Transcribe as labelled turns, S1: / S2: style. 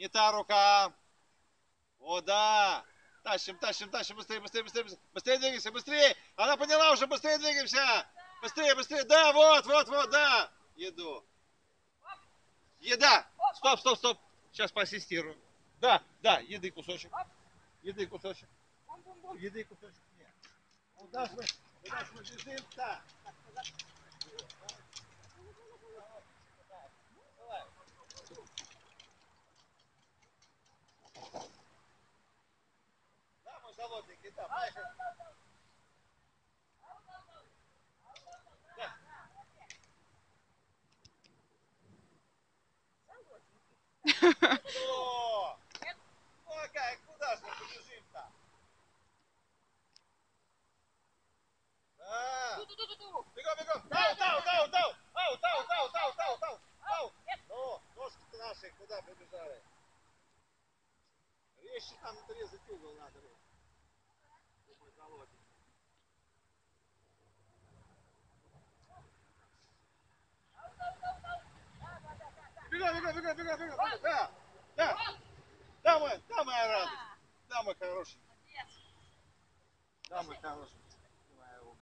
S1: Не та рука. О, да. Тащим, тащим, тащим, быстрее, быстрее, быстрее, быстрее, двигаемся, быстрее. Она поняла уже, быстрее двигаемся. Быстрее, быстрее. Да, вот, вот, вот, да. Еду. Еда. Стоп, стоп, стоп. Сейчас поассистирую. Да, да, еды кусочек. Еды кусочек. Еды кусочек. Нет. Куда ж мы, куда ж мы бежим-то? Голодненький, да, поехали. Да. О! Как, куда же мы побежим-то? Да. Бегом, бегом. Тау, тау, тау, тау. Ау, тау, тау, тау, тау, тау. Тау. Ну, ножки-то наши куда побежали? Резче там отрезать угол надо. Ром. Бегом, бегом, бегом, бегом, бегом. Да, да. Да, мой, да, моя радость. Да, мой хороший. Да, мой хороший.